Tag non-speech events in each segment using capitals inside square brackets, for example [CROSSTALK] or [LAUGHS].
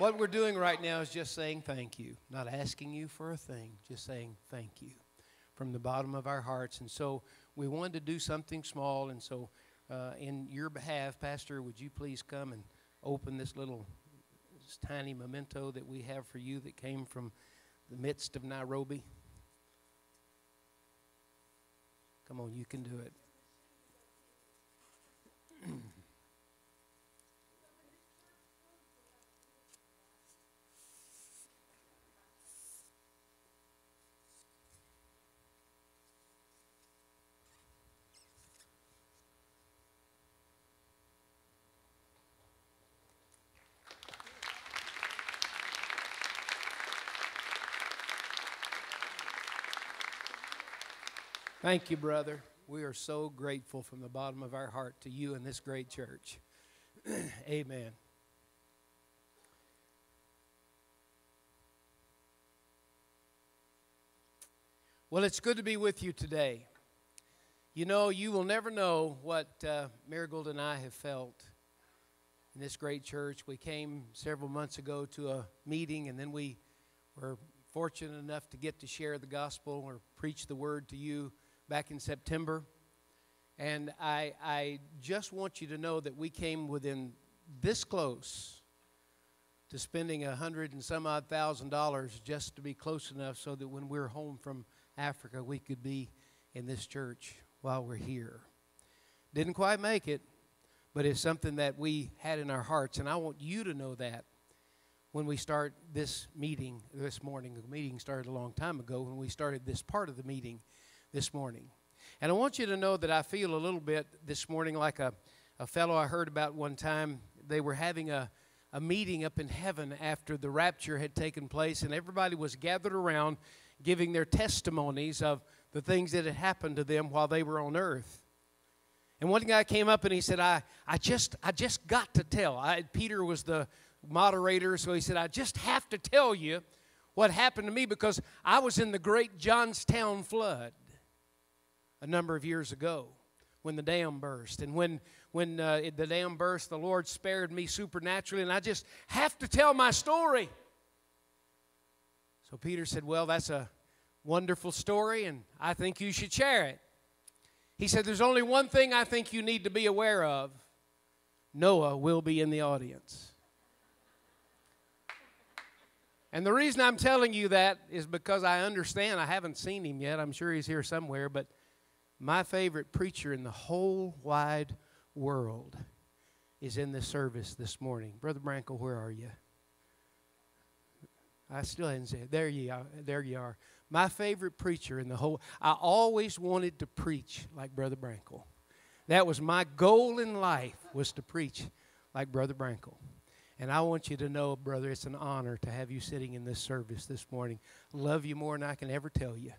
What we're doing right now is just saying thank you, not asking you for a thing, just saying thank you from the bottom of our hearts. And so we wanted to do something small. And so, uh, in your behalf, Pastor, would you please come and open this little this tiny memento that we have for you that came from the midst of Nairobi? Come on, you can do it. [CLEARS THROAT] Thank you, brother. We are so grateful from the bottom of our heart to you and this great church. [CLEARS THROAT] Amen. Well, it's good to be with you today. You know, you will never know what uh, Marigold and I have felt in this great church. We came several months ago to a meeting, and then we were fortunate enough to get to share the gospel or preach the word to you back in September. And I, I just want you to know that we came within this close to spending a hundred and some odd thousand dollars just to be close enough so that when we're home from Africa, we could be in this church while we're here. Didn't quite make it, but it's something that we had in our hearts. And I want you to know that when we start this meeting this morning. The meeting started a long time ago when we started this part of the meeting this morning. And I want you to know that I feel a little bit this morning like a, a fellow I heard about one time. They were having a, a meeting up in heaven after the rapture had taken place, and everybody was gathered around giving their testimonies of the things that had happened to them while they were on earth. And one guy came up and he said, I, I, just, I just got to tell. I, Peter was the moderator, so he said, I just have to tell you what happened to me because I was in the great Johnstown flood a number of years ago when the dam burst. And when, when uh, the dam burst, the Lord spared me supernaturally, and I just have to tell my story. So Peter said, Well, that's a wonderful story, and I think you should share it. He said, There's only one thing I think you need to be aware of Noah will be in the audience. And the reason I'm telling you that is because I understand. I haven't seen him yet. I'm sure he's here somewhere, but my favorite preacher in the whole wide world is in this service this morning. Brother Brankel, where are you? I still hadn't said. There you are. There you are. My favorite preacher in the whole. I always wanted to preach like Brother Brankel. That was my goal in life was to preach like Brother Brankel. And I want you to know, brother, it's an honor to have you sitting in this service this morning. Love you more than I can ever tell you.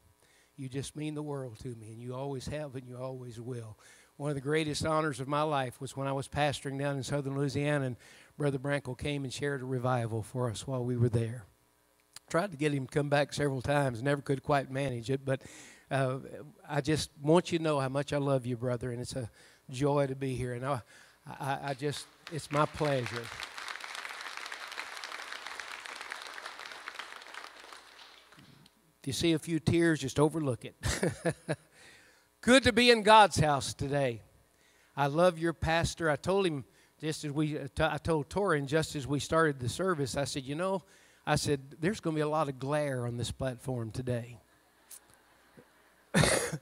You just mean the world to me, and you always have, and you always will. One of the greatest honors of my life was when I was pastoring down in southern Louisiana, and Brother Brankel came and shared a revival for us while we were there. Tried to get him to come back several times, never could quite manage it, but uh, I just want you to know how much I love you, brother, and it's a joy to be here. And I, I, I just, it's my pleasure. If you see a few tears, just overlook it. [LAUGHS] Good to be in God's house today. I love your pastor. I told him just as we, uh, I told Torin just as we started the service, I said, you know, I said, there's going to be a lot of glare on this platform today. [LAUGHS] I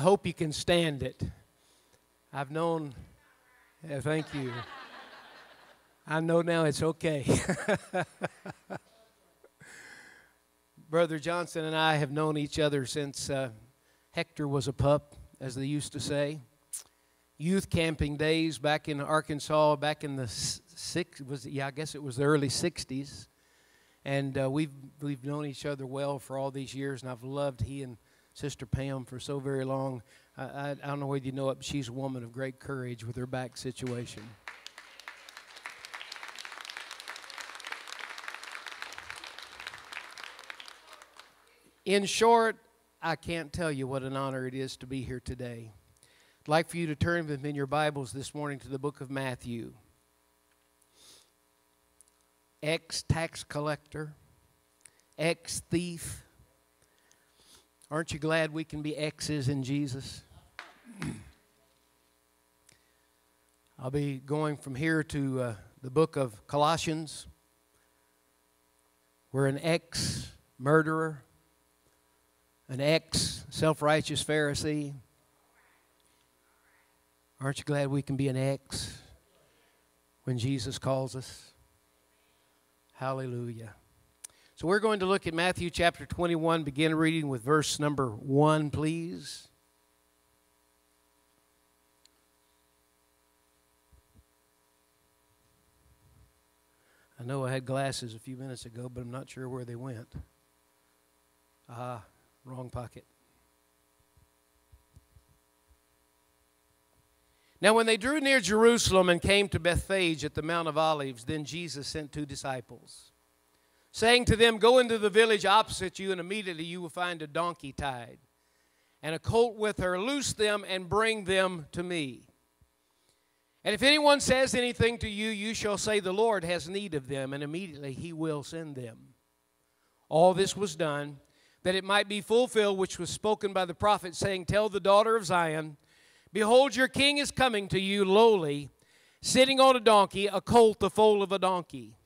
hope you can stand it. I've known, yeah, thank you. I know now it's okay. [LAUGHS] Brother Johnson and I have known each other since uh, Hector was a pup, as they used to say. Youth camping days back in Arkansas, back in the six was yeah, I guess it was the early '60s, and uh, we've we've known each other well for all these years, and I've loved he and Sister Pam for so very long. I, I, I don't know whether you know it, but she's a woman of great courage with her back situation. In short, I can't tell you what an honor it is to be here today. I'd like for you to turn with me in your Bibles this morning to the book of Matthew. ex tax collector, ex thief. Aren't you glad we can be exes in Jesus? [CLEARS THROAT] I'll be going from here to uh, the book of Colossians. We're an ex murderer, an ex self righteous Pharisee. Aren't you glad we can be an ex when Jesus calls us? Hallelujah. So we're going to look at Matthew chapter 21, begin reading with verse number 1, please. I know I had glasses a few minutes ago, but I'm not sure where they went. Ah, wrong pocket. Now, when they drew near Jerusalem and came to Bethphage at the Mount of Olives, then Jesus sent two disciples, saying to them, Go into the village opposite you, and immediately you will find a donkey tied, and a colt with her. Loose them and bring them to me. And if anyone says anything to you, you shall say, The Lord has need of them, and immediately he will send them. All this was done that it might be fulfilled, which was spoken by the prophet, saying, Tell the daughter of Zion, Behold, your king is coming to you lowly, sitting on a donkey, a colt, the foal of a donkey.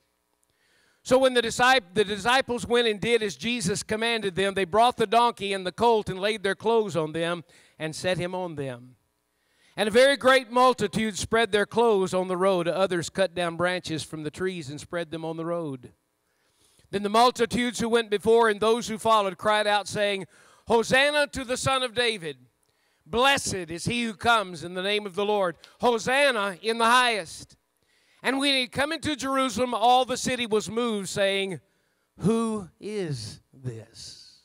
So when the, disciples went and did as Jesus commanded them, they brought the donkey and the colt and laid their clothes on them and set him on them. And a very great multitude spread their clothes on the road. Others cut down branches from the trees and spread them on the road. Then the multitudes who went before and those who followed cried out, saying, Hosanna to the Son of David! Blessed is he who comes in the name of the Lord. Hosanna in the highest. And when he come into Jerusalem, all the city was moved, saying, Who is this?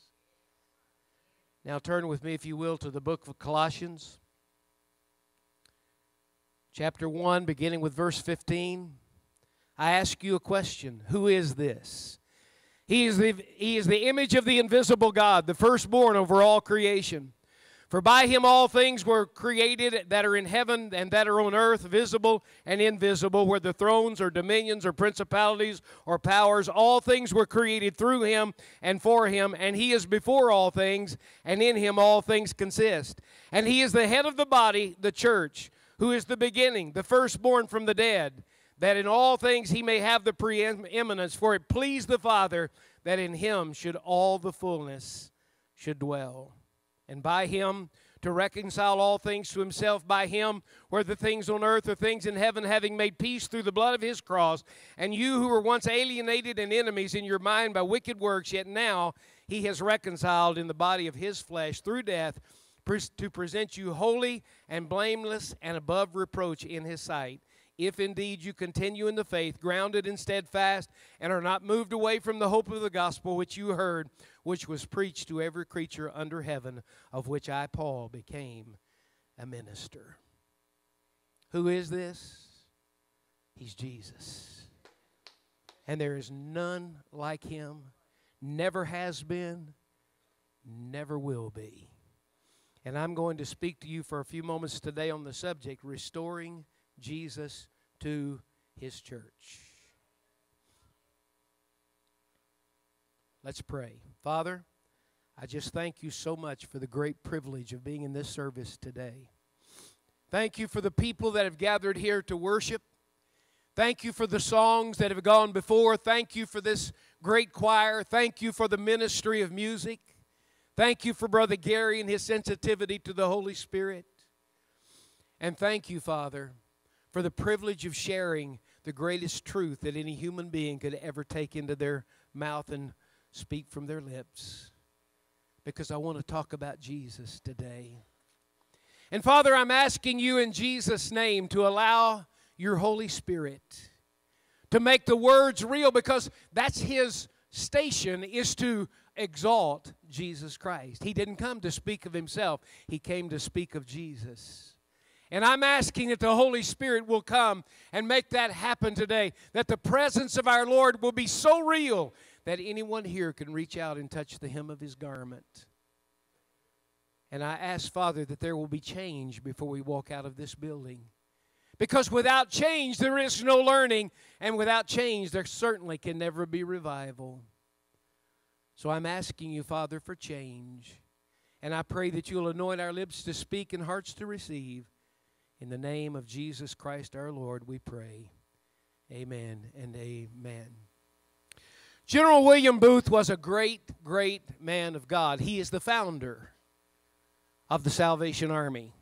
Now turn with me, if you will, to the book of Colossians, chapter 1, beginning with verse 15. I ask you a question Who is this? He is the, he is the image of the invisible God, the firstborn over all creation. For by him all things were created that are in heaven and that are on earth, visible and invisible, whether thrones or dominions or principalities or powers. All things were created through him and for him, and he is before all things, and in him all things consist. And he is the head of the body, the church, who is the beginning, the firstborn from the dead, that in all things he may have the preeminence. For it pleased the Father that in him should all the fullness should dwell and by him to reconcile all things to himself by him, whether things on earth or things in heaven, having made peace through the blood of his cross. And you who were once alienated and enemies in your mind by wicked works, yet now he has reconciled in the body of his flesh through death to present you holy and blameless and above reproach in his sight if indeed you continue in the faith, grounded and steadfast, and are not moved away from the hope of the gospel which you heard, which was preached to every creature under heaven, of which I, Paul, became a minister. Who is this? He's Jesus. And there is none like him, never has been, never will be. And I'm going to speak to you for a few moments today on the subject restoring Jesus to his church. Let's pray. Father, I just thank you so much for the great privilege of being in this service today. Thank you for the people that have gathered here to worship. Thank you for the songs that have gone before. Thank you for this great choir. Thank you for the ministry of music. Thank you for Brother Gary and his sensitivity to the Holy Spirit. And thank you, Father, for the privilege of sharing the greatest truth that any human being could ever take into their mouth and speak from their lips. Because I want to talk about Jesus today. And Father, I'm asking you in Jesus' name to allow your Holy Spirit to make the words real because that's his station is to exalt Jesus Christ. He didn't come to speak of himself, he came to speak of Jesus. And I'm asking that the Holy Spirit will come and make that happen today. That the presence of our Lord will be so real that anyone here can reach out and touch the hem of his garment. And I ask, Father, that there will be change before we walk out of this building. Because without change, there is no learning, and without change, there certainly can never be revival. So I'm asking you, Father, for change. And I pray that you'll anoint our lips to speak and hearts to receive. In the name of Jesus Christ our Lord, we pray. Amen and amen. General William Booth was a great, great man of God. He is the founder of the Salvation Army.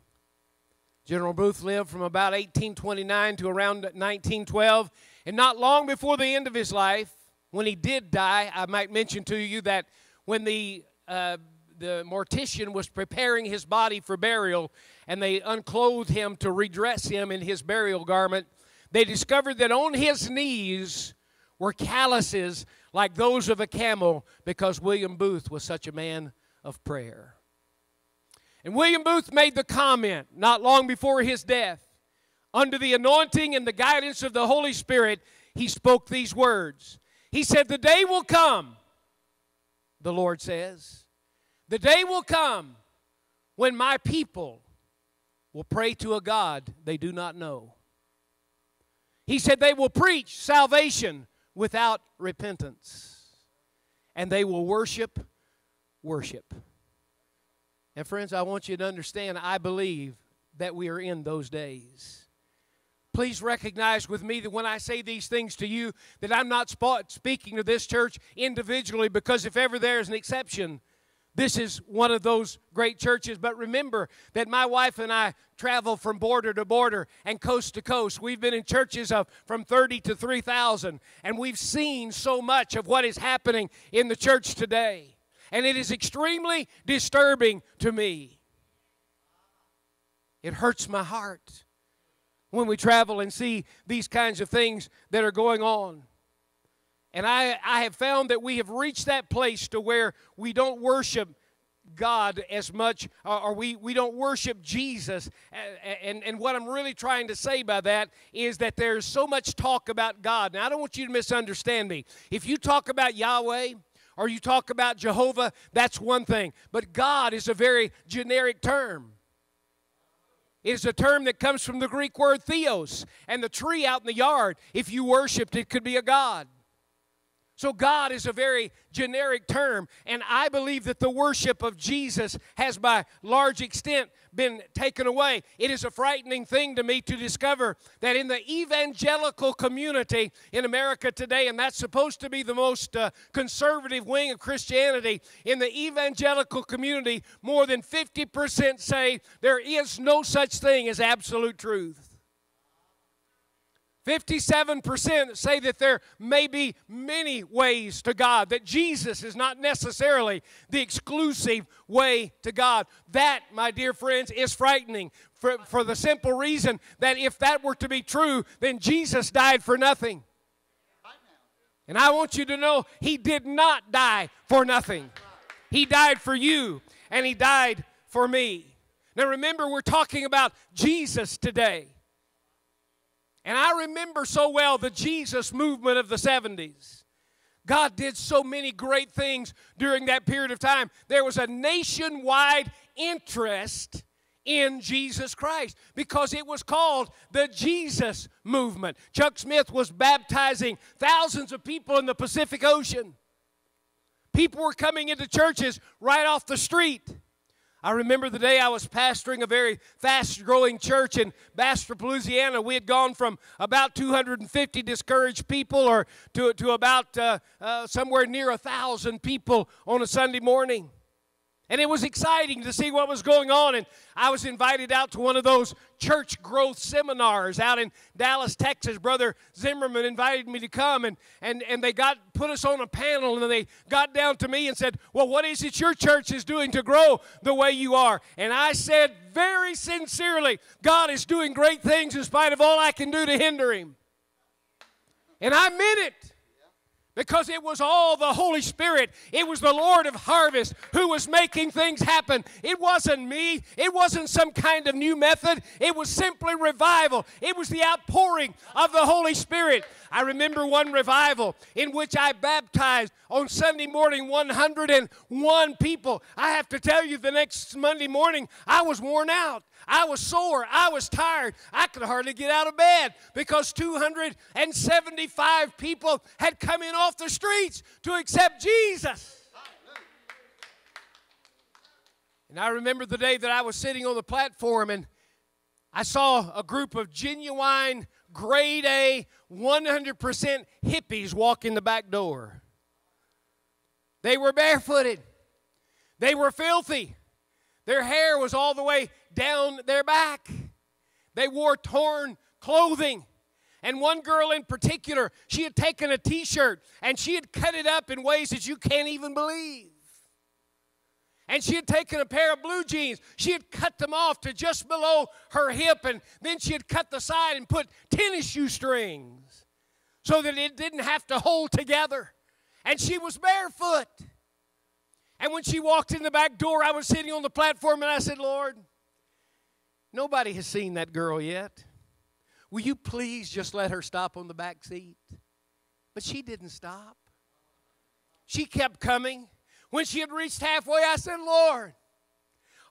General Booth lived from about 1829 to around 1912, and not long before the end of his life, when he did die, I might mention to you that when the uh, the mortician was preparing his body for burial, and they unclothed him to redress him in his burial garment, they discovered that on his knees were calluses like those of a camel because William Booth was such a man of prayer. And William Booth made the comment not long before his death. Under the anointing and the guidance of the Holy Spirit, he spoke these words. He said, The day will come, the Lord says, the day will come when my people will pray to a God they do not know. He said they will preach salvation without repentance, and they will worship worship. And, friends, I want you to understand, I believe that we are in those days. Please recognize with me that when I say these things to you, that I'm not speaking to this church individually because if ever there's an exception, this is one of those great churches. But remember that my wife and I travel from border to border and coast to coast. We've been in churches of from 30 to 3,000, and we've seen so much of what is happening in the church today. And it is extremely disturbing to me. It hurts my heart when we travel and see these kinds of things that are going on. And I, I have found that we have reached that place to where we don't worship God as much, or we, we don't worship Jesus. And, and what I'm really trying to say by that is that there's so much talk about God. Now, I don't want you to misunderstand me. If you talk about Yahweh, or you talk about Jehovah, that's one thing. But God is a very generic term. It is a term that comes from the Greek word theos. And the tree out in the yard, if you worshiped, it could be a God. So, God is a very generic term, and I believe that the worship of Jesus has, by large extent, been taken away. It is a frightening thing to me to discover that in the evangelical community in America today, and that's supposed to be the most uh, conservative wing of Christianity, in the evangelical community, more than 50% say there is no such thing as absolute truth. 57% say that there may be many ways to God, that Jesus is not necessarily the exclusive way to God. That, my dear friends, is frightening for, for the simple reason that if that were to be true, then Jesus died for nothing. And I want you to know he did not die for nothing. He died for you, and he died for me. Now remember, we're talking about Jesus today. And I remember so well the Jesus movement of the 70s. God did so many great things during that period of time. There was a nationwide interest in Jesus Christ because it was called the Jesus movement. Chuck Smith was baptizing thousands of people in the Pacific Ocean. People were coming into churches right off the street. I remember the day I was pastoring a very fast growing church in Bastrop, Louisiana. We had gone from about 250 discouraged people or to, to about uh, uh, somewhere near a thousand people on a Sunday morning. And it was exciting to see what was going on. And I was invited out to one of those church growth seminars out in Dallas, Texas. Brother Zimmerman invited me to come, and, and, and they got put us on a panel, and they got down to me and said, Well, what is it your church is doing to grow the way you are? And I said very sincerely, God is doing great things in spite of all I can do to hinder him. And I meant it because it was all the Holy Spirit. It was the Lord of harvest who was making things happen. It wasn't me, it wasn't some kind of new method. It was simply revival, it was the outpouring of the Holy Spirit. I remember one revival in which I baptized on Sunday morning 101 people. I have to tell you, the next Monday morning, I was worn out. I was sore. I was tired. I could hardly get out of bed because 275 people had come in off the streets to accept Jesus. And I remember the day that I was sitting on the platform and I saw a group of genuine, grade A, 100% hippies walk in the back door. They were barefooted, they were filthy, their hair was all the way down their back, they wore torn clothing. And one girl in particular, she had taken a t shirt and she had cut it up in ways that you can't even believe and she had taken a pair of blue jeans. She had cut them off to just below her hip, and then she had cut the side and put tennis shoe strings so that it didn't have to hold together. And she was barefoot. And when she walked in the back door, I was sitting on the platform and I said, Lord, nobody has seen that girl yet. Will you please just let her stop on the back seat? But she didn't stop. She kept coming. When she had reached halfway, I said, Lord,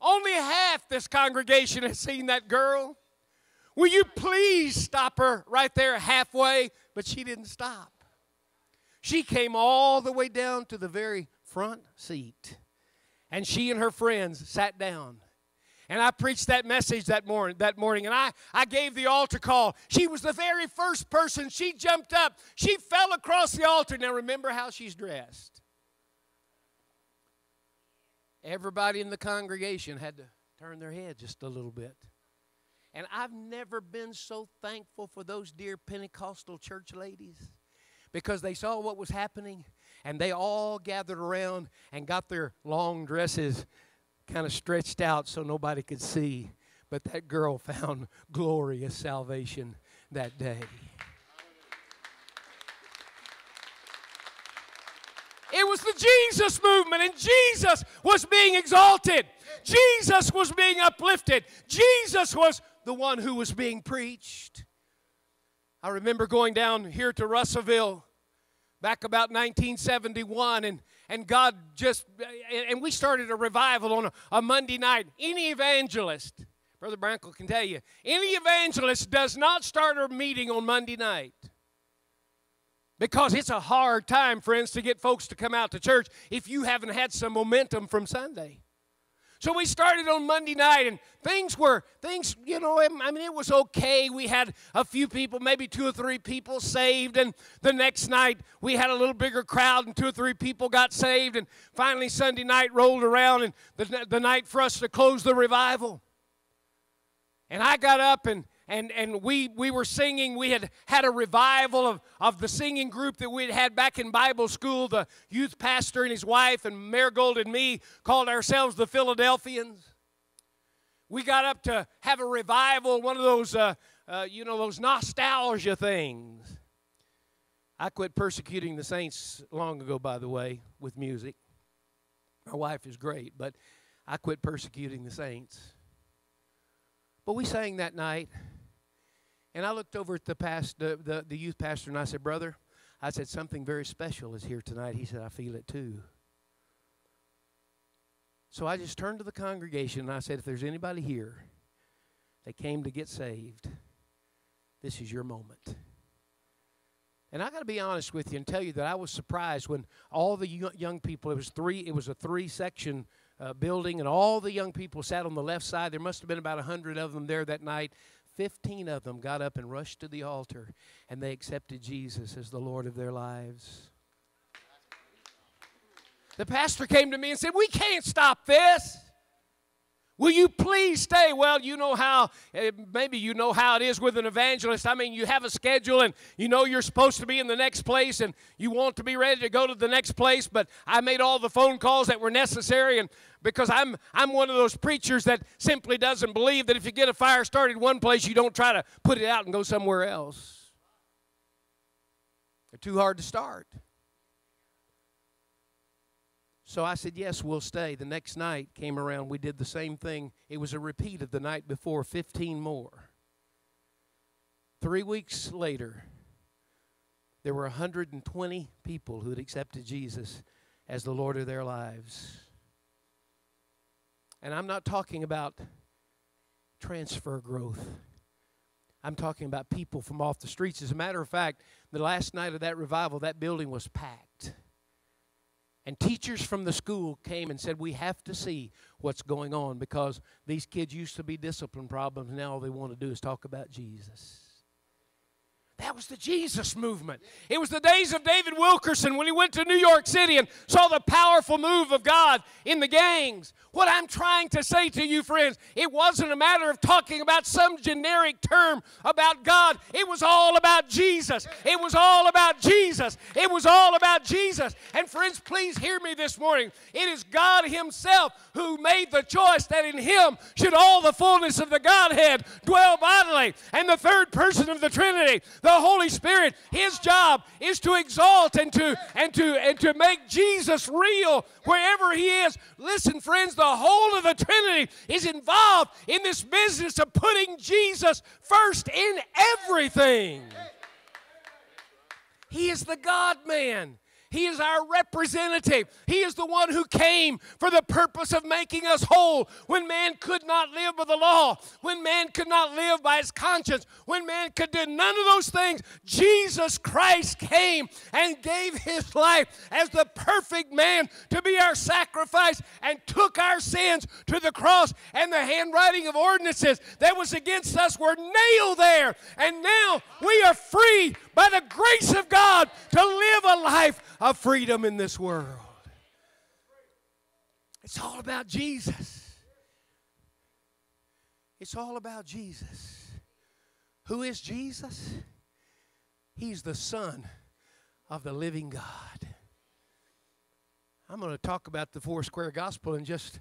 only half this congregation has seen that girl. Will you please stop her right there halfway? But she didn't stop. She came all the way down to the very front seat. And she and her friends sat down. And I preached that message that morning, that morning, and I, I gave the altar call. She was the very first person. She jumped up. She fell across the altar. Now remember how she's dressed. Everybody in the congregation had to turn their head just a little bit. And I've never been so thankful for those dear Pentecostal church ladies because they saw what was happening and they all gathered around and got their long dresses kind of stretched out so nobody could see. But that girl [LAUGHS] found glorious salvation that day. It was the Jesus movement, and Jesus was being exalted. Jesus was being uplifted. Jesus was the one who was being preached. I remember going down here to Russellville back about 1971 and and God just and we started a revival on a, a Monday night. Any evangelist, Brother Brankel can tell you, any evangelist does not start a meeting on Monday night. Because it's a hard time, friends, to get folks to come out to church if you haven't had some momentum from Sunday. So we started on Monday night, and things were, things, you know, I mean, it was okay. We had a few people, maybe two or three people saved, and the next night we had a little bigger crowd, and two or three people got saved, and finally Sunday night rolled around, and the, the night for us to close the revival. And I got up and and, and we, we were singing. We had had a revival of, of the singing group that we had had back in Bible school. The youth pastor and his wife, and Marigold and me called ourselves the Philadelphians. We got up to have a revival, one of those, uh, uh, you know, those nostalgia things. I quit persecuting the saints long ago, by the way, with music. My wife is great, but I quit persecuting the saints. But we sang that night. And I looked over at the, past, the, the, the youth pastor and I said, Brother, I said, something very special is here tonight. He said, I feel it too. So I just turned to the congregation and I said, if there's anybody here that came to get saved, this is your moment. And I got to be honest with you and tell you that I was surprised when all the young people, it was three, it was a three section uh, building, and all the young people sat on the left side. There must have been about a hundred of them there that night. 15 of them got up and rushed to the altar and they accepted Jesus as the Lord of their lives. The pastor came to me and said, We can't stop this. Will you please stay? Well, you know how, eh, maybe you know how it is with an evangelist. I mean, you have a schedule and you know you're supposed to be in the next place and you want to be ready to go to the next place, but I made all the phone calls that were necessary and because I'm, I'm one of those preachers that simply doesn't believe that if you get a fire started one place, you don't try to put it out and go somewhere else. They're too hard to start. So I said, Yes, we'll stay. The next night came around. We did the same thing. It was a repeat of the night before, 15 more. Three weeks later, there were 120 people who had accepted Jesus as the Lord of their lives. And I'm not talking about transfer growth. I'm talking about people from off the streets. As a matter of fact, the last night of that revival, that building was packed. And teachers from the school came and said, We have to see what's going on because these kids used to be discipline problems. Now all they want to do is talk about Jesus. That was the Jesus movement. It was the days of David Wilkerson when he went to New York City and saw the powerful move of God in the gangs. What I'm trying to say to you, friends, it wasn't a matter of talking about some generic term about God. It was all about Jesus. It was all about Jesus. It was all about Jesus. And friends, please hear me this morning. It is God Himself who made the choice that in Him should all the fullness of the Godhead dwell bodily. And the third person of the Trinity, the Holy Spirit, his job is to exalt and to and to and to make Jesus real wherever he is. Listen, friends, the whole of the Trinity is involved in this business of putting Jesus first in everything. He is the God man. He is our representative. He is the one who came for the purpose of making us whole when man could not live by the law, when man could not live by his conscience, when man could do none of those things. Jesus Christ came and gave his life as the perfect man to be our sacrifice and took our sins to the cross, and the handwriting of ordinances that was against us were nailed there. And now we are free by the grace of God to live a life of freedom in this world. It's all about Jesus. It's all about Jesus. Who is Jesus? He's the Son of the living God. I'm going to talk about the four square gospel in just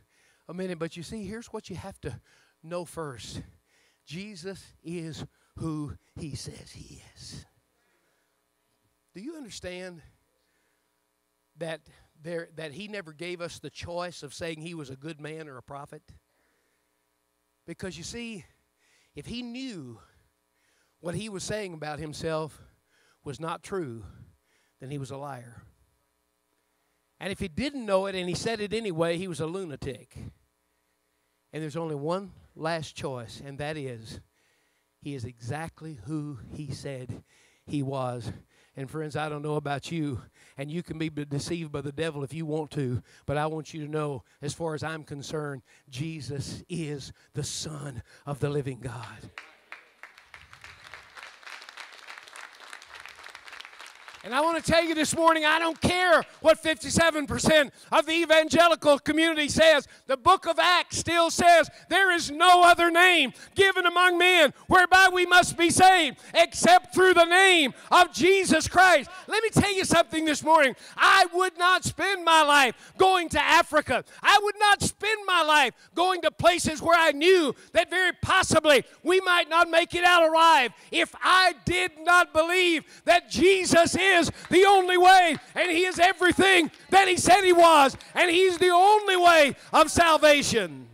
a minute, but you see, here's what you have to know first Jesus is who he says he is. Do you understand? that there that he never gave us the choice of saying he was a good man or a prophet? Because you see, if he knew what he was saying about himself was not true, then he was a liar. And if he didn't know it and he said it anyway, he was a lunatic. And there's only one last choice, and that is he is exactly who he said he was. And friends, I don't know about you, and you can be deceived by the devil if you want to, but I want you to know, as far as I'm concerned, Jesus is the Son of the living God. And I want to tell you this morning, I don't care what 57% of the evangelical community says. The book of Acts still says there is no other name given among men whereby we must be saved except through the name of Jesus Christ. Let me tell you something this morning. I would not spend my life going to Africa. I would not spend my life going to places where I knew that very possibly we might not make it out alive if I did not believe that Jesus is is the only way, and He is everything that He said He was, and He's the only way of salvation.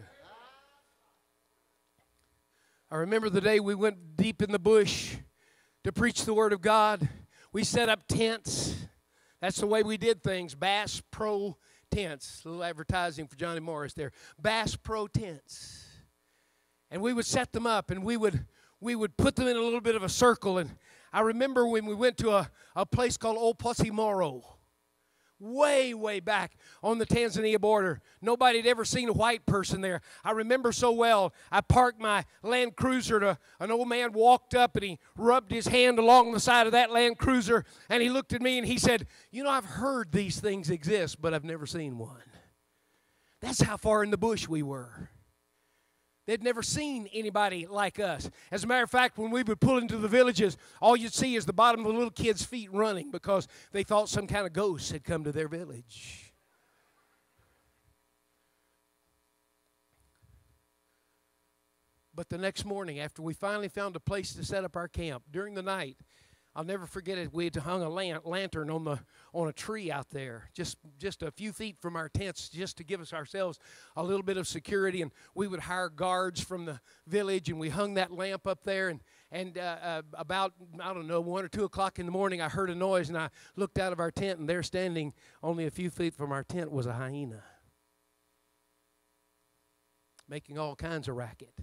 I remember the day we went deep in the bush to preach the Word of God. We set up tents. That's the way we did things. Bass Pro Tents. A little advertising for Johnny Morris there. Bass Pro Tents. And we would set them up and we would we would put them in a little bit of a circle and I remember when we went to a, a place called Old Posse Moro, way, way back on the Tanzania border. Nobody had ever seen a white person there. I remember so well. I parked my Land Cruiser to an old man walked up and he rubbed his hand along the side of that Land Cruiser and he looked at me and he said, You know, I've heard these things exist, but I've never seen one. That's how far in the bush we were. They'd never seen anybody like us. As a matter of fact, when we would pull into the villages, all you'd see is the bottom of the little kids' feet running because they thought some kind of ghost had come to their village. But the next morning, after we finally found a place to set up our camp, during the night, I'll never forget it. We had hung a lantern on the on a tree out there, just just a few feet from our tents, just to give us ourselves a little bit of security. And we would hire guards from the village, and we hung that lamp up there. And and uh, uh, about I don't know one or two o'clock in the morning, I heard a noise, and I looked out of our tent, and there, standing only a few feet from our tent, was a hyena, making all kinds of racket.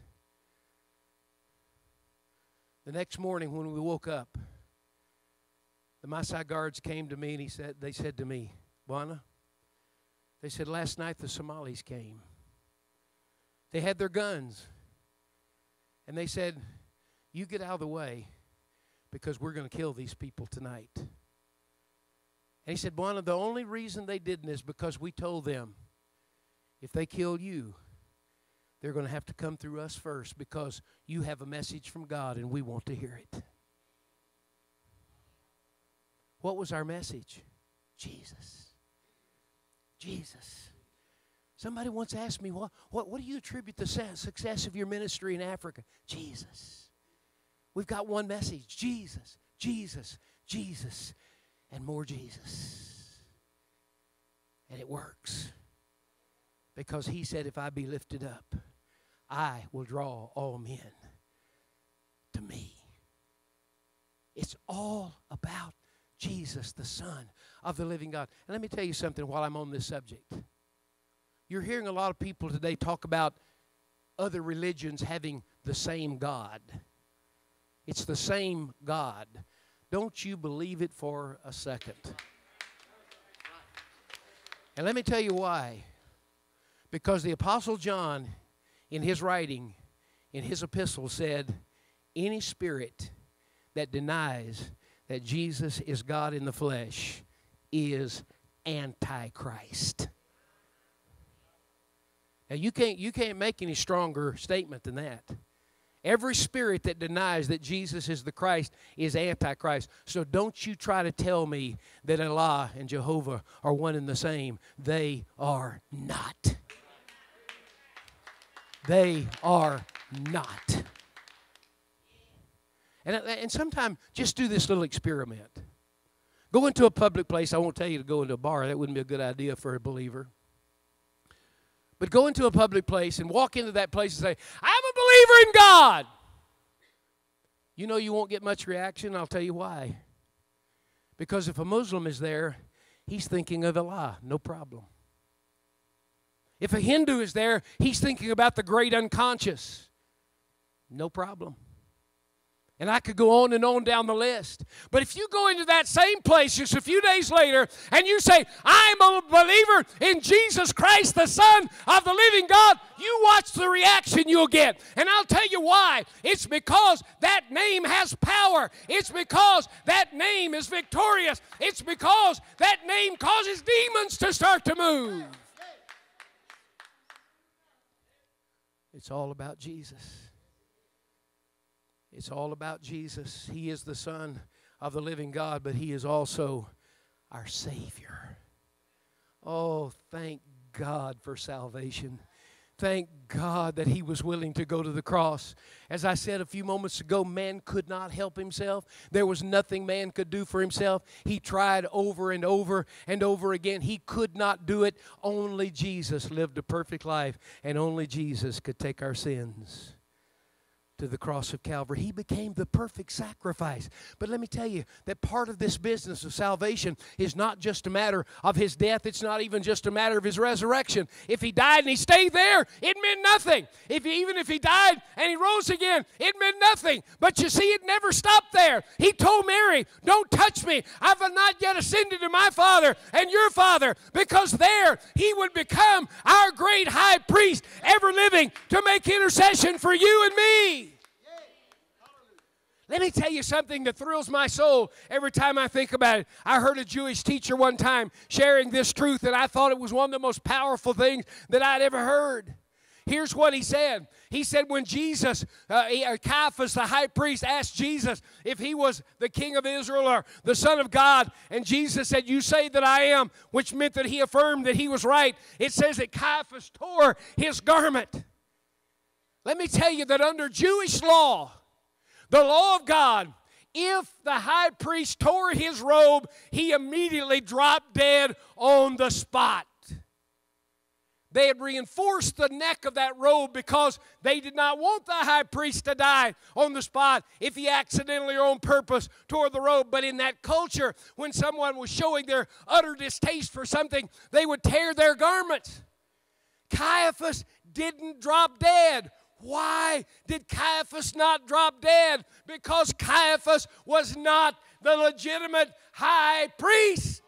The next morning when we woke up, the Maasai guards came to me and he said, they said to me, Bwana, they said, last night the Somalis came. They had their guns. And they said, You get out of the way because we're going to kill these people tonight. And he said, Bwana, the only reason they didn't is because we told them if they kill you, they're going to have to come through us first because you have a message from God and we want to hear it. What was our message? Jesus. Jesus. Somebody once asked me, what, what, what do you attribute the success of your ministry in Africa? Jesus. We've got one message Jesus, Jesus, Jesus, and more Jesus. And it works. Because he said, if I be lifted up, I will draw all men to me. It's all about Jesus, the Son of the living God. And let me tell you something while I'm on this subject. You're hearing a lot of people today talk about other religions having the same God. It's the same God. Don't you believe it for a second. And let me tell you why. Because the Apostle John, in his writing, in his epistle, said, Any spirit that denies that Jesus is God in the flesh is Antichrist. Now you can't you can't make any stronger statement than that. Every spirit that denies that Jesus is the Christ is Antichrist. So don't you try to tell me that Allah and Jehovah are one and the same. They are not. They are not. And, uh, and sometimes just do this little experiment. Go into a public place. I won't tell you to go into a bar, that wouldn't be a good idea for a believer. But go into a public place and walk into that place and say, I'm a believer in God. You know you won't get much reaction. I'll tell you why. Because if a Muslim is there, he's thinking of Allah, no problem. If a Hindu is there, he's thinking about the great unconscious, no problem. And I could go on and on down the list. But if you go into that same place just a few days later and you say, I'm a believer in Jesus Christ, the Son of the living God, you watch the reaction you'll get. And I'll tell you why. It's because that name has power, it's because that name is victorious, it's because that name causes demons to start to move. It's all about Jesus. It's all about Jesus. He is the Son of the living God, but He is also our Savior. Oh, thank God for salvation. Thank God that He was willing to go to the cross. As I said a few moments ago, man could not help himself. There was nothing man could do for himself. He tried over and over and over again. He could not do it. Only Jesus lived a perfect life, and only Jesus could take our sins to the cross of Calvary. He became the perfect sacrifice. But let me tell you that part of this business of salvation is not just a matter of his death, it's not even just a matter of his resurrection. If he died and he stayed there, it meant nothing. If he, even if he died and he rose again, it meant nothing. But you see, it never stopped there. He told Mary, Don't touch me. I've not yet ascended to my Father and your Father, because there he would become our great high priest, ever living to make intercession for you and me. Let me tell you something that thrills my soul every time I think about it. I heard a Jewish teacher one time sharing this truth, and I thought it was one of the most powerful things that I'd ever heard. Here's what he said. He said, when Jesus, uh, uh, Caiaphas, the high priest, asked Jesus if he was the king of Israel or the Son of God, and Jesus said, You say that I am, which meant that he affirmed that he was right. It says that Caiaphas tore his garment. Let me tell you that under Jewish law, the law of God, if the high priest tore his robe, he immediately dropped dead on the spot. They had reinforced the neck of that robe because they did not want the high priest to die on the spot if he accidentally or on purpose tore the robe. But in that culture, when someone was showing their utter distaste for something, they would tear their garments. Caiaphas didn't drop dead. Why did Caiaphas not drop dead? Because Caiaphas was not the legitimate high priest.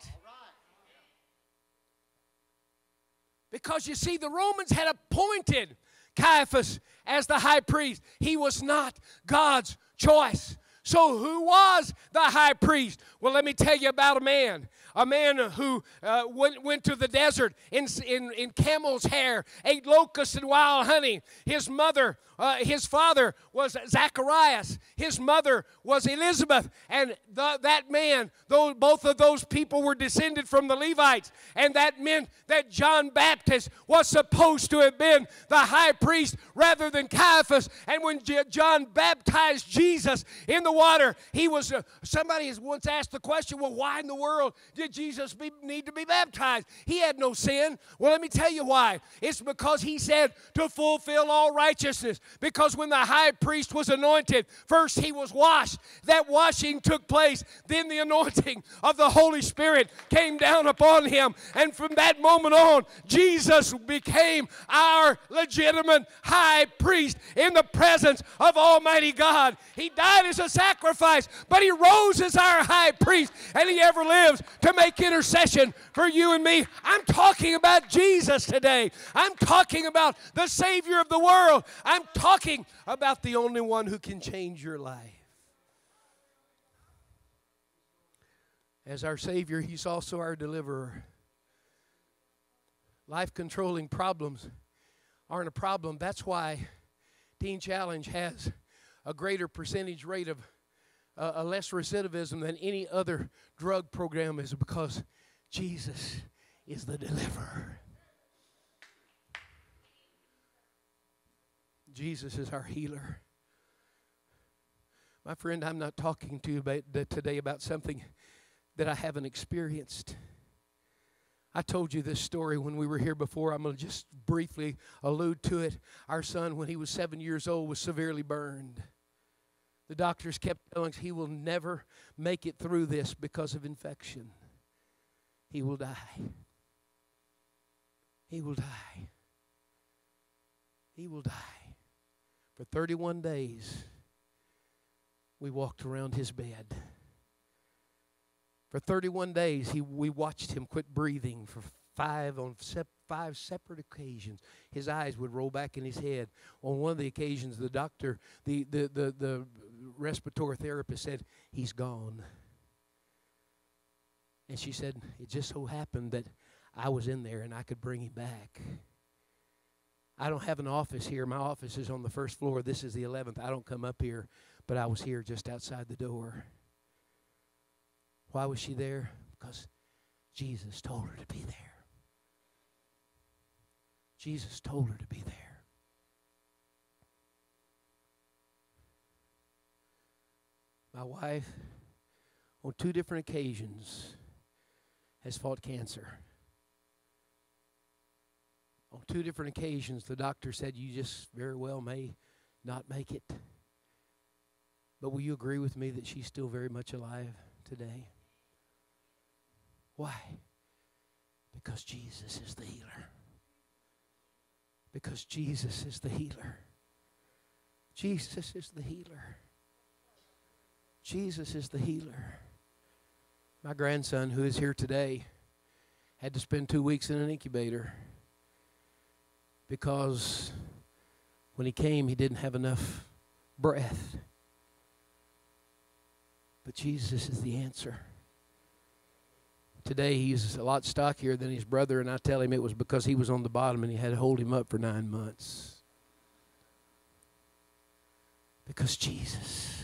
Because you see, the Romans had appointed Caiaphas as the high priest. He was not God's choice. So, who was the high priest? Well, let me tell you about a man a man who uh, went, went to the desert in, in, in camel's hair, ate locusts and wild honey. His mother, uh, his father was Zacharias. His mother was Elizabeth. And the, that man, though both of those people were descended from the Levites, and that meant that John Baptist was supposed to have been the high priest rather than Caiaphas. And when J- John baptized Jesus in the water, he was, uh, somebody has once asked the question, well, why in the world did Jesus be, need to be baptized? He had no sin. Well, let me tell you why. It's because he said to fulfill all righteousness. Because when the high priest was anointed, first he was washed. That washing took place. Then the anointing of the Holy Spirit came down upon him. And from that moment on, Jesus became our legitimate high priest in the presence of Almighty God. He died as a sacrifice, but he rose as our high priest, and he ever lives to make intercession for you and me. I'm talking about Jesus today. I'm talking about the Savior of the world. I'm talking about the only one who can change your life. As our Savior, He's also our deliverer. Life controlling problems aren't a problem. That's why Teen Challenge has a greater percentage rate of uh, a less recidivism than any other drug program is because Jesus is the deliverer. Jesus is our healer. My friend, I'm not talking to you about, today about something that I haven't experienced. I told you this story when we were here before. I'm going to just briefly allude to it. Our son, when he was seven years old, was severely burned. The doctors kept telling us he will never make it through this because of infection. He will die. He will die. He will die. For 31 days, we walked around his bed. For 31 days, he, we watched him quit breathing for five on five separate occasions. His eyes would roll back in his head. On one of the occasions, the doctor, the, the, the, the respiratory therapist said, He's gone. And she said, It just so happened that I was in there and I could bring him back. I don't have an office here. My office is on the first floor. This is the 11th. I don't come up here, but I was here just outside the door. Why was she there? Because Jesus told her to be there. Jesus told her to be there. My wife, on two different occasions, has fought cancer. On two different occasions, the doctor said, You just very well may not make it. But will you agree with me that she's still very much alive today? Why? Because Jesus is the healer. Because Jesus is the healer. Jesus is the healer. Jesus is the healer. My grandson, who is here today, had to spend two weeks in an incubator because when he came, he didn't have enough breath. But Jesus is the answer. Today, he's a lot stockier than his brother, and I tell him it was because he was on the bottom and he had to hold him up for nine months. Because Jesus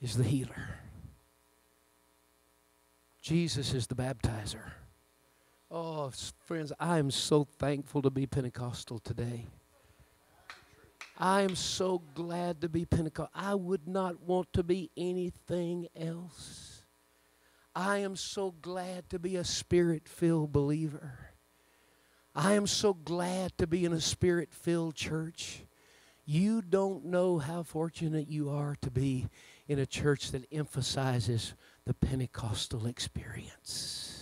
is the healer. Jesus is the baptizer. Oh, friends, I am so thankful to be Pentecostal today. I am so glad to be Pentecostal. I would not want to be anything else. I am so glad to be a spirit filled believer. I am so glad to be in a spirit filled church. You don't know how fortunate you are to be in a church that emphasizes the Pentecostal experience.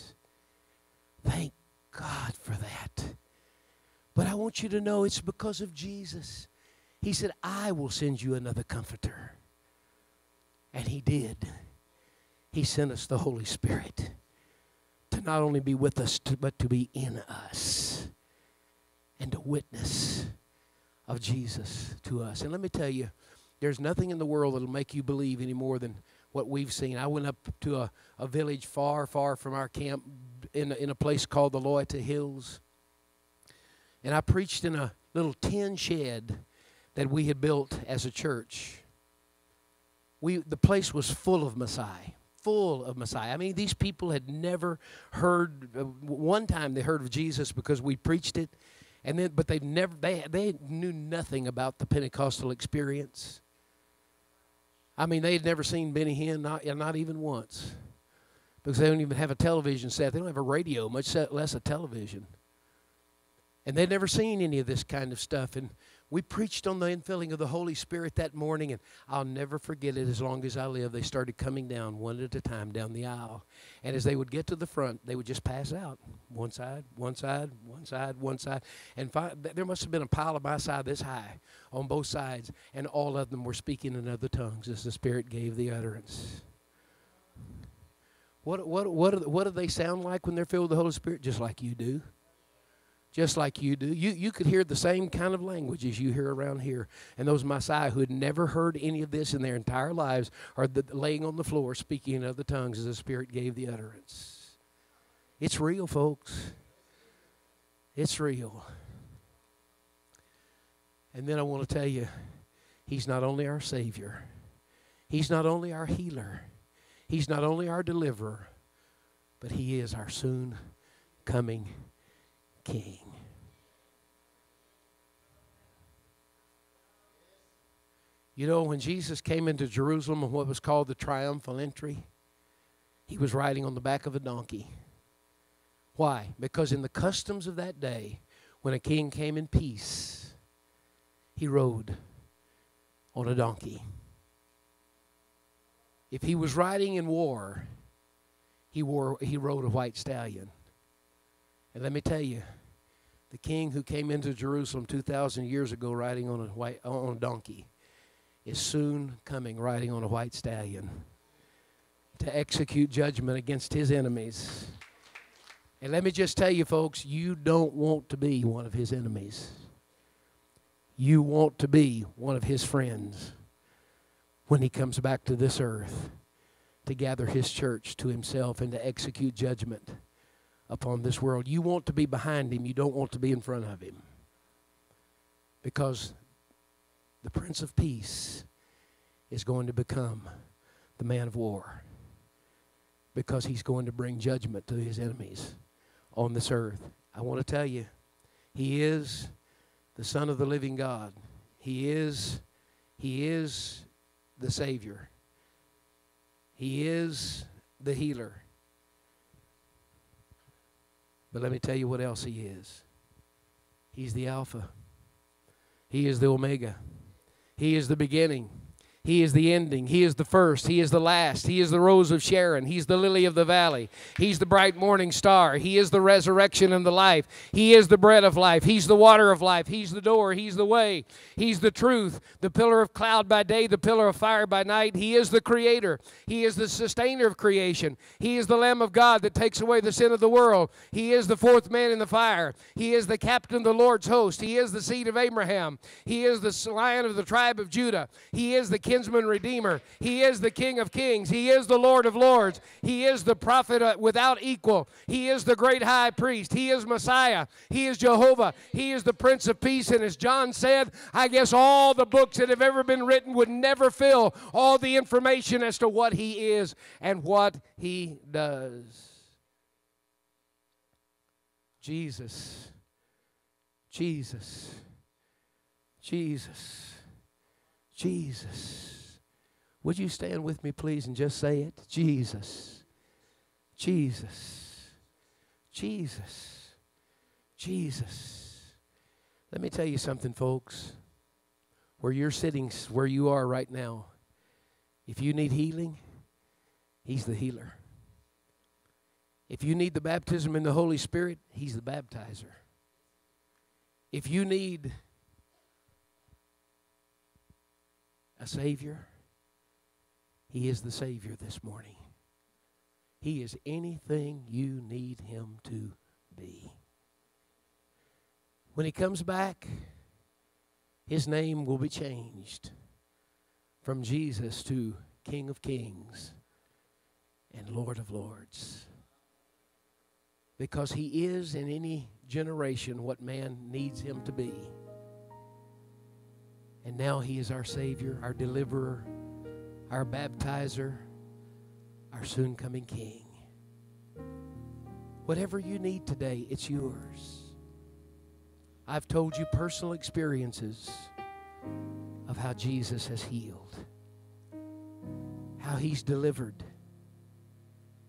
Thank God for that. But I want you to know it's because of Jesus. He said, I will send you another comforter. And He did. He sent us the Holy Spirit to not only be with us, but to be in us and to witness of Jesus to us. And let me tell you, there's nothing in the world that'll make you believe any more than what we've seen. I went up to a, a village far, far from our camp in a, in a place called the Loita Hills. And I preached in a little tin shed that we had built as a church. We, the place was full of Maasai full of Maasai. I mean, these people had never heard, uh, one time they heard of Jesus because we preached it, and then, but they've never, they, they knew nothing about the Pentecostal experience. I mean, they had never seen Benny Hinn, not, not even once, because they don't even have a television set. They don't have a radio, much less a television. And they'd never seen any of this kind of stuff. And we preached on the infilling of the Holy Spirit that morning, and I'll never forget it as long as I live. They started coming down one at a time down the aisle. And as they would get to the front, they would just pass out one side, one side, one side, one side. And fi- there must have been a pile of Maasai this high on both sides, and all of them were speaking in other tongues as the Spirit gave the utterance. What, what, what, what do they sound like when they're filled with the Holy Spirit? Just like you do just like you do. You, you could hear the same kind of language as you hear around here. And those Maasai who had never heard any of this in their entire lives are the, laying on the floor speaking in other tongues as the Spirit gave the utterance. It's real, folks. It's real. And then I want to tell you, He's not only our Savior, He's not only our healer, He's not only our deliverer, but He is our soon coming King. You know, when Jesus came into Jerusalem on what was called the triumphal entry, he was riding on the back of a donkey. Why? Because in the customs of that day, when a king came in peace, he rode on a donkey. If he was riding in war, he wore he rode a white stallion. And let me tell you, the king who came into Jerusalem 2,000 years ago riding on a, white, on a donkey is soon coming riding on a white stallion to execute judgment against his enemies. And let me just tell you, folks, you don't want to be one of his enemies. You want to be one of his friends when he comes back to this earth to gather his church to himself and to execute judgment upon this world. You want to be behind him, you don't want to be in front of him. Because the Prince of Peace is going to become the man of war. Because he's going to bring judgment to his enemies on this earth. I want to tell you, he is the Son of the living God. He is, he is the Savior. He is the healer. But let me tell you what else He is He's the Alpha, He is the Omega, He is the beginning, he is the ending. He is the first. He is the last. He is the rose of Sharon. He's the lily of the valley. He's the bright morning star. He is the resurrection and the life. He is the bread of life. He's the water of life. He's the door. He's the way. He's the truth. The pillar of cloud by day, the pillar of fire by night. He is the creator. He is the sustainer of creation. He is the Lamb of God that takes away the sin of the world. He is the fourth man in the fire. He is the captain of the Lord's host. He is the seed of Abraham. He is the lion of the tribe of Judah. He is the kinsman redeemer. He is the King of kings. He is the Lord of lords. He is the prophet uh, without equal. He is the great high priest. He is Messiah. He is Jehovah. He is the Prince of Peace. And as John said, I guess all the books that have ever been written would never fill all the information as to what he is and what he does. Jesus. Jesus. Jesus. Jesus. Would you stand with me, please, and just say it? Jesus. Jesus. Jesus. Jesus. Let me tell you something, folks. Where you're sitting, where you are right now, if you need healing, He's the healer. If you need the baptism in the Holy Spirit, He's the baptizer. If you need a Savior, He is the Savior this morning. He is anything you need Him to be. When He comes back, His name will be changed from Jesus to King of Kings and Lord of Lords. Because He is in any generation what man needs Him to be. And now He is our Savior, our deliverer, our baptizer, our soon coming King. Whatever you need today, it's yours. I've told you personal experiences of how Jesus has healed, how He's delivered,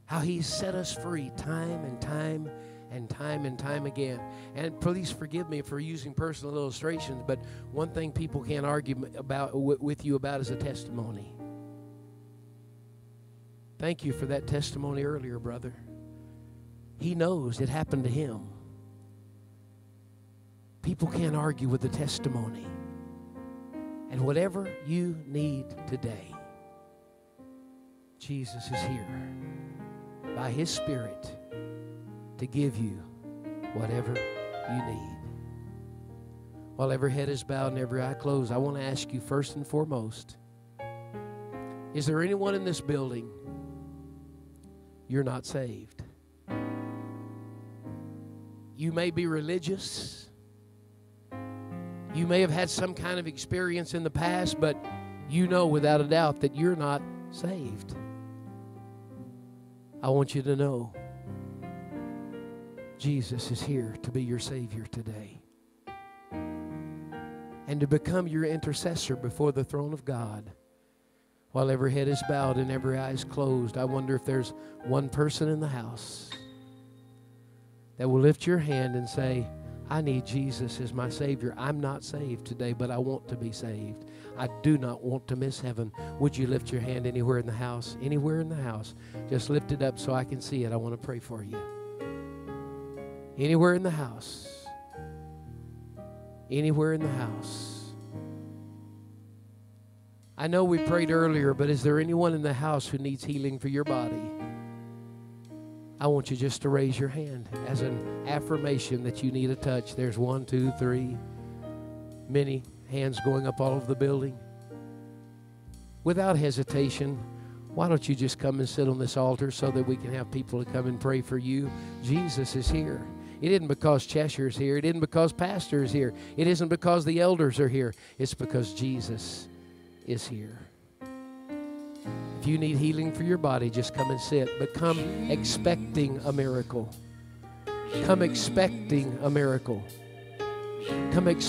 how He's set us free time and time and time and time again. And please forgive me for using personal illustrations, but one thing people can't argue about with you about is a testimony. Thank you for that testimony earlier, brother. He knows it happened to him. People can't argue with the testimony. And whatever you need today, Jesus is here by His Spirit to give you whatever you need. While every head is bowed and every eye closed, I want to ask you first and foremost is there anyone in this building you're not saved? You may be religious. You may have had some kind of experience in the past, but you know without a doubt that you're not saved. I want you to know Jesus is here to be your Savior today and to become your intercessor before the throne of God. While every head is bowed and every eye is closed, I wonder if there's one person in the house that will lift your hand and say, I need Jesus as my Savior. I'm not saved today, but I want to be saved. I do not want to miss heaven. Would you lift your hand anywhere in the house? Anywhere in the house. Just lift it up so I can see it. I want to pray for you anywhere in the house. Anywhere in the house. I know we prayed earlier, but is there anyone in the house who needs healing for your body? I want you just to raise your hand as an affirmation that you need a touch. There's one, two, three, many hands going up all over the building. Without hesitation, why don't you just come and sit on this altar so that we can have people to come and pray for you? Jesus is here. It isn't because Cheshire's here. It isn't because Pastor is here. It isn't because the elders are here. It's because Jesus is here. If you need healing for your body, just come and sit. But come expecting a miracle. Come expecting a miracle. Come expecting.